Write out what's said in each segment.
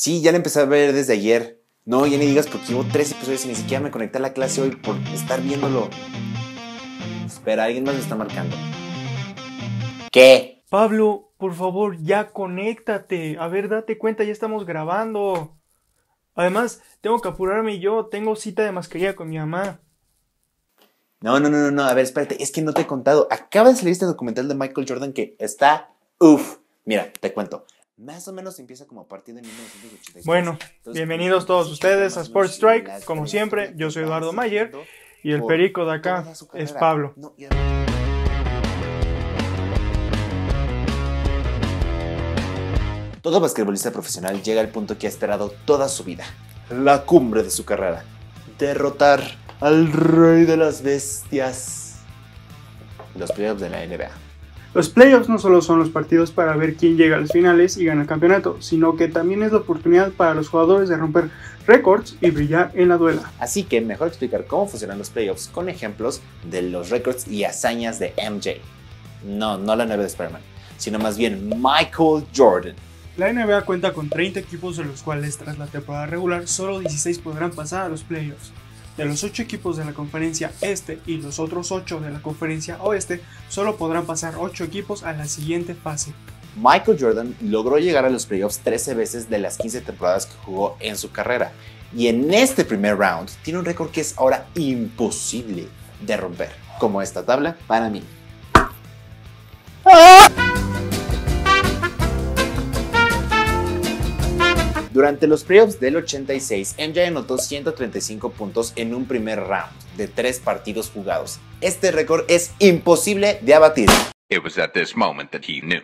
Sí, ya la empecé a ver desde ayer. No, ya ni digas porque llevo tres episodios y ni siquiera me conecté a la clase hoy por estar viéndolo. Espera, alguien más me está marcando. ¿Qué? Pablo, por favor, ya conéctate. A ver, date cuenta, ya estamos grabando. Además, tengo que apurarme y yo tengo cita de mascarilla con mi mamá. No, no, no, no, no. A ver, espérate, es que no te he contado. Acaba de salir este documental de Michael Jordan que está uff. Mira, te cuento. Más o menos empieza como a partir de 1986. Bueno, bienvenidos todos ustedes a Sports Strike. Como siempre, yo soy Eduardo Mayer y el perico de acá es Pablo. Todo basquetbolista profesional llega al punto que ha esperado toda su vida, la cumbre de su carrera, derrotar al rey de las bestias, los playoffs de la NBA. Los playoffs no solo son los partidos para ver quién llega a las finales y gana el campeonato, sino que también es la oportunidad para los jugadores de romper récords y brillar en la duela. Así que mejor explicar cómo funcionan los playoffs con ejemplos de los récords y hazañas de MJ. No, no la 9 de Spider-Man, sino más bien Michael Jordan. La NBA cuenta con 30 equipos de los cuales tras la temporada regular solo 16 podrán pasar a los playoffs. De los 8 equipos de la conferencia este y los otros 8 de la conferencia oeste, solo podrán pasar 8 equipos a la siguiente fase. Michael Jordan logró llegar a los playoffs 13 veces de las 15 temporadas que jugó en su carrera. Y en este primer round tiene un récord que es ahora imposible de romper, como esta tabla para mí. Durante los playoffs del 86, MJ anotó 135 puntos en un primer round de tres partidos jugados. Este récord es imposible de abatir. It was at this moment that he knew.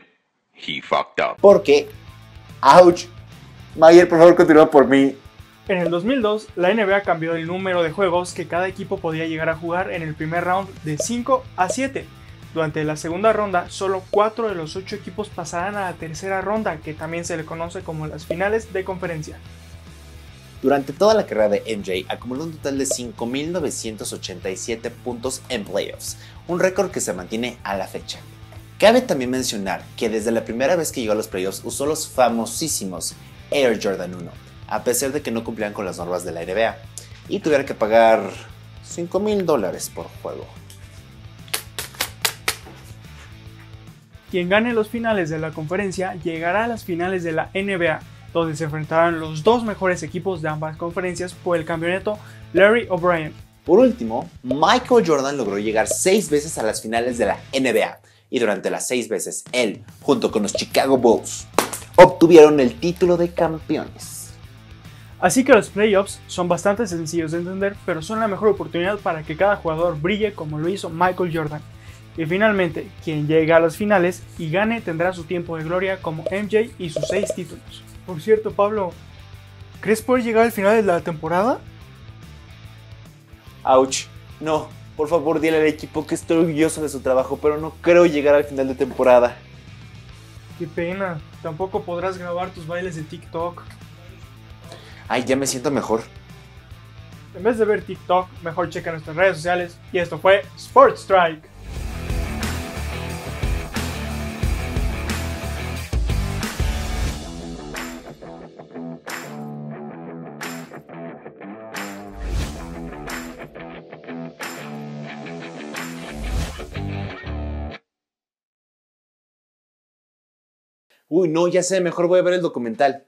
He fucked up. Porque, ouch, Mayer, por favor, continúa por mí. En el 2002, la NBA cambió el número de juegos que cada equipo podía llegar a jugar en el primer round de 5 a 7. Durante la segunda ronda, solo 4 de los 8 equipos pasarán a la tercera ronda, que también se le conoce como las finales de conferencia. Durante toda la carrera de MJ acumuló un total de 5.987 puntos en playoffs, un récord que se mantiene a la fecha. Cabe también mencionar que desde la primera vez que llegó a los playoffs usó los famosísimos Air Jordan 1, a pesar de que no cumplían con las normas de la NBA, y tuviera que pagar 5.000 dólares por juego. Quien gane los finales de la conferencia llegará a las finales de la NBA, donde se enfrentarán los dos mejores equipos de ambas conferencias por el campeonato Larry O'Brien. Por último, Michael Jordan logró llegar seis veces a las finales de la NBA, y durante las seis veces él, junto con los Chicago Bulls, obtuvieron el título de campeones. Así que los playoffs son bastante sencillos de entender, pero son la mejor oportunidad para que cada jugador brille como lo hizo Michael Jordan. Y finalmente, quien llegue a las finales y gane tendrá su tiempo de gloria como MJ y sus seis títulos. Por cierto, Pablo, ¿crees poder llegar al final de la temporada? Ouch, no, por favor dile al equipo que estoy orgulloso de su trabajo, pero no creo llegar al final de temporada. Qué pena, tampoco podrás grabar tus bailes de TikTok. Ay, ya me siento mejor. En vez de ver TikTok, mejor checa nuestras redes sociales. Y esto fue Sports Strike. Uy, no, ya sé, mejor voy a ver el documental.